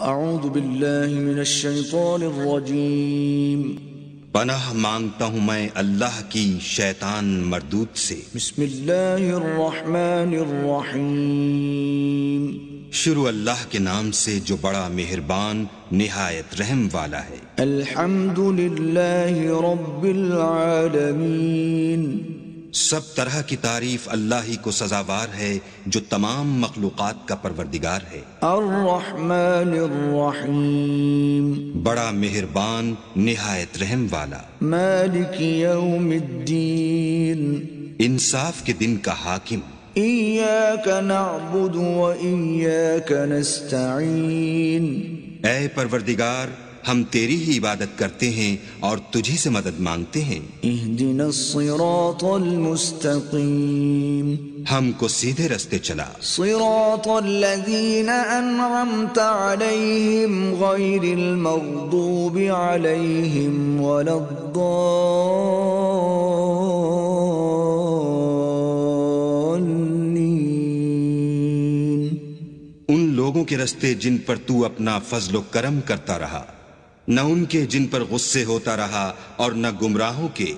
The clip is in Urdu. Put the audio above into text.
أعوذ بالله من الشيطان الرجيم پناہ مانگتا ہوں میں اللہ کی شیطان مردود سے۔ بسم الله الرحمن الرحيم شروع اللہ کے نام سے جو بڑا مہربان نہایت رحم والا ہے۔ الحمد لله رب العالمين سب طرح کی تعریف اللہ ہی کو سزاوار ہے جو تمام مخلوقات کا پروردگار ہے۔ الرحمن الرحيم بڑا مہربان نہایت رحم والا۔ مالك يوم الدين انصاف کے دن کا حاکم۔ إياك نعبد وإياك نستعين اے پروردگار ہم تیری ہی عبادت کرتے ہیں اور تجھی سے مدد مانگتے ہیں۔ اهدنا الصراط المستقيم ہم کو سیدھے رستے چلا۔ صراط الذين أنعمت عليهم غير المغضوب عليهم ولا الضالين ان لوگوں کے رستے جن پر تو اپنا فضل و کرم کرتا رہا۔ نہ ان کے جن پر غصے ہوتا رہا اور نہ گمراہوں کے۔